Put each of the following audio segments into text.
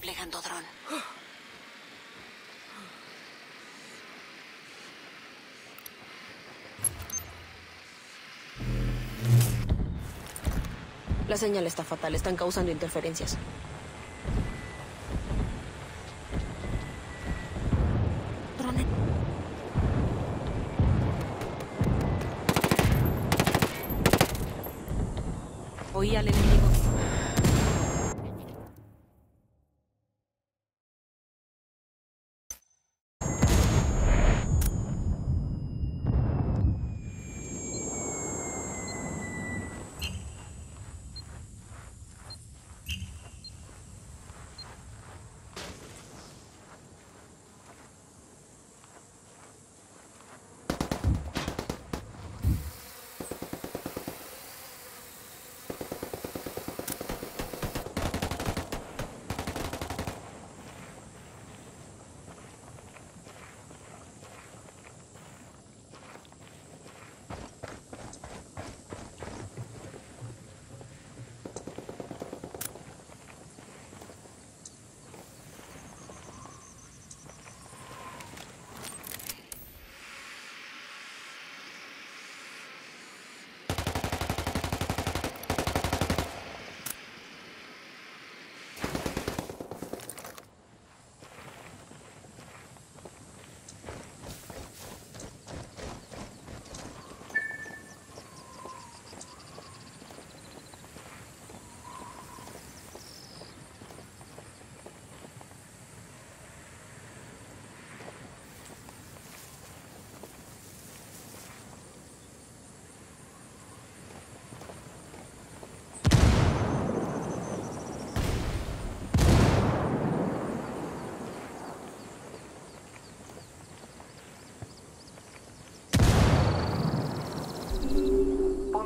segundo dron. La señal está fatal. Están causando interferencias. Oí al enemigo.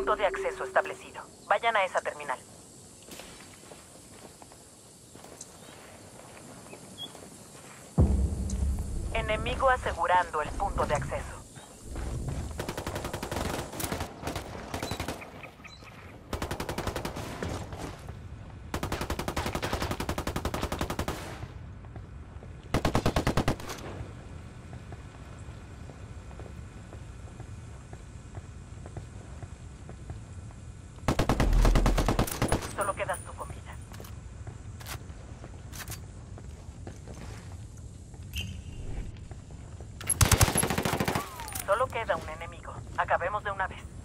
Punto de acceso establecido. Vayan a esa terminal. Enemigo asegurando el punto de acceso. Solo queda un enemigo. Acabemos de una vez.